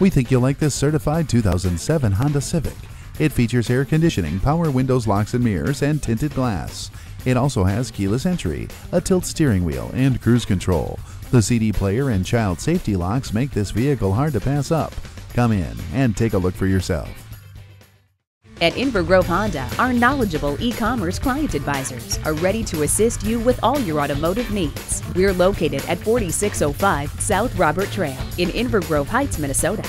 We think you'll like this certified 2007 Honda Civic. It features air conditioning, power windows, locks and mirrors, and tinted glass. It also has keyless entry, a tilt steering wheel, and cruise control. The CD player and child safety locks make this vehicle hard to pass up. Come in and take a look for yourself. At Inver Grove Honda, our knowledgeable e-commerce client advisors are ready to assist you with all your automotive needs. We're located at 4605 South Robert Trail in Inver Grove Heights, Minnesota.